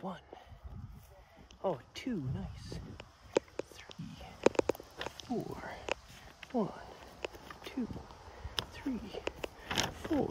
One. Oh, two. Nice. Three. Four. One, two, three, four.